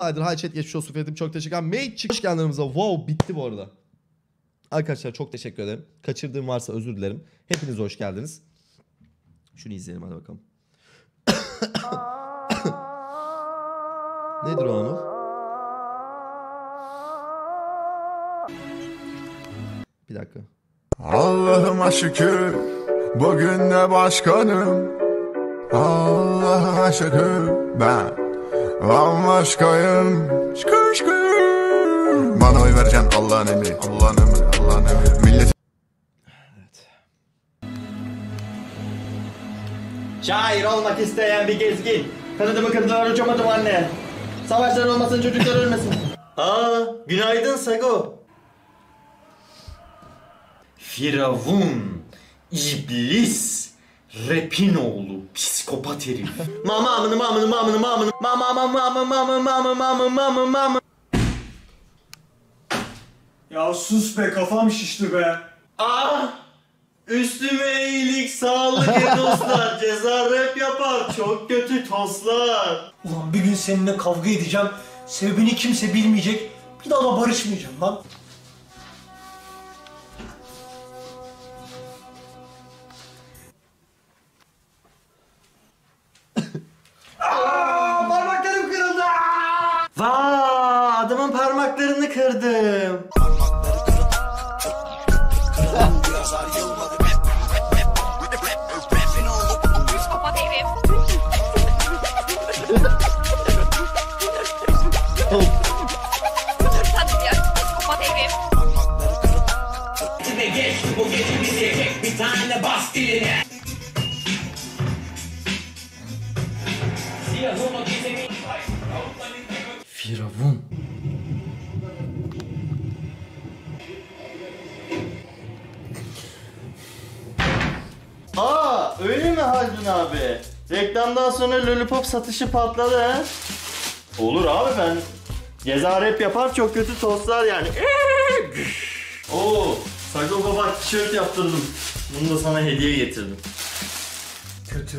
Haydır hi chat geçmiş olsun Ferit'im çok teşekkür ederim. Mate hoş geldin aramıza. Wow bitti bu arada. Arkadaşlar çok teşekkür ederim. Kaçırdığım varsa özür dilerim. Hepiniz hoş geldiniz. Şunu izleyelim hadi bakalım. Nedir o Anıl? Bir dakika. Allah'ıma şükür bugün de başkanım. Allah'a şükür ben bambaşkayım. Şükür şükür. Bana oy vereceksin Allah'ın emri. Allah'ın emri. Allah'ın emri. Millet Şair olmak isteyen bir gezgin. Kanadımı kırdılar uçamadım anne. Savaşlar olmasın çocuklar ölmesin. Aa günaydın Sago. Firavun, iblis, rapin oğlu, psikopat herif. mama amını mamını mamını mamını mama mama mama mama mama mama mama mama. Ya sus be kafam şişti be. Ah! Üstüme iyilik sağlık e dostlar. Ceza rap yapar. Çok kötü toslar. Ulan bir gün seninle kavga edeceğim. Sebebini kimse bilmeyecek. Bir daha da barışmayacağım lan. Aa, parmaklarım kırıldı. Vaa adamın parmaklarını kırdım. Geçti Firavun. Aa öyle mi Haldun abi? Reklamdan sonra lollipop satışı patladı ha? Olur abi ben ceza rap yapar çok kötü tostlar yani. Oo, Sago Baba tişört yaptırdım. Bunu da sana hediye getirdim. Kötü.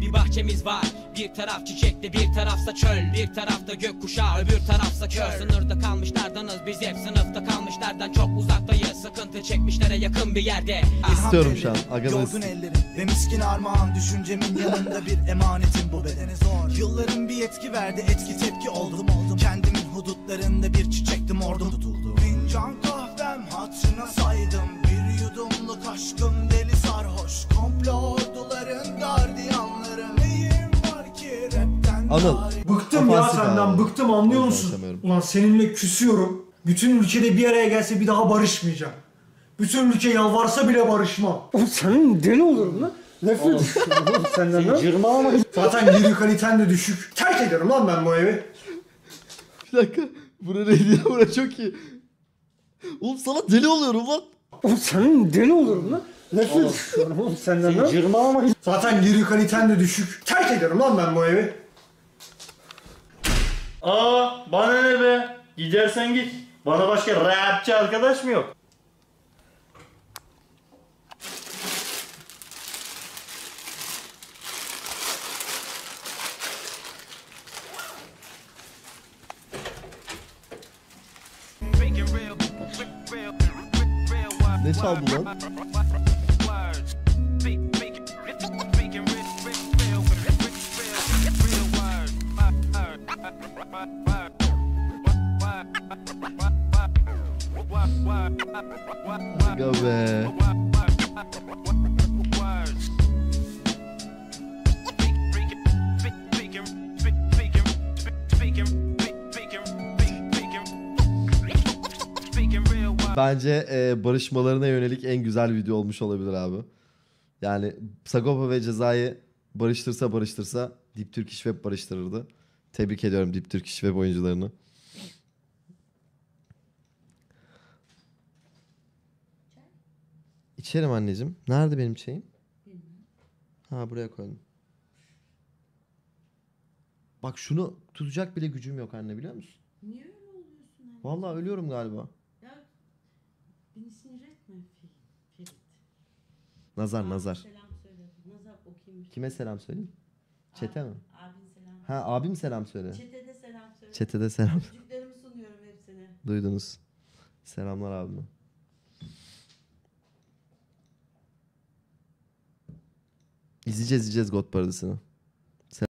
Bir bahçemiz var Bir taraf çiçekli bir tarafsa çöl Bir tarafta gökkuşağı öbür tarafsa kör. Sınırda kalmışlardanız biz hep sınıfta kalmışlardan çok uzaktayız. Sıkıntı çekmişlere yakın bir yerde. İstiyorum şu an. Aga Yorgun ellerim ve miskin armağan Düşüncemin yanında bir emanetim bu bedene zor. Yılların bir etki verdi etki tepki oldum oldum. Kendimin hudutlarında bir çiçektim ordum tutuldu. Fincan kahvem hatırına saydım Anıl. Bıktım ya Ofansif senden abi. bıktım anlıyor musun? Ulan seninle küsüyorum. Bütün ülkede bir araya gelse bir daha barışmayacağım. Bütün ülke yalvarsa bile barışmam. Oğlum senin deli olurum lan. Nefret ediyorum oğlum senden lan. Zaten geri kaliten de düşük. Terk ederim lan ben bu evi. Bir dakika. Bura neydi ya? Bura çok iyi. Oğlum sana deli oluyorum lan. Oğlum senin deli olurum lan. Nefret ediyorum oğlum senden lan. Zaten geri kaliten de düşük. Terk ederim lan ben bu evi. Aa bana ne be? Gidersen git. Bana başka rapçi arkadaş mı yok? Ne çaldı lan? Aga be. Bence e, barışmalarına yönelik en güzel video olmuş olabilir abi. Yani Sagopa ve Ceza'yı barıştırsa barıştırsa Deep Turkish Web barıştırırdı. Tebrik ediyorum Deep Turkish web oyuncularını. İçerim anneciğim. Nerede benim çayım? Ha buraya koydum. Bak şunu tutacak bile gücüm yok anne biliyor musun? Niye öyle oluyorsun anne? Vallahi ölüyorum galiba. Ya beni sinir etme Ferit. Nazar Aa, nazar. Selam. Nazar okuyayım. Kime şey. selam söyleyeyim? Çete mi? Ha abim selam söyle. Çetede selam söyle. Çetede selam. Öpücüklerimi sunuyorum hepsine. Duydunuz. Selamlar abime. İzleyeceğiz izleyeceğiz God Paradisini.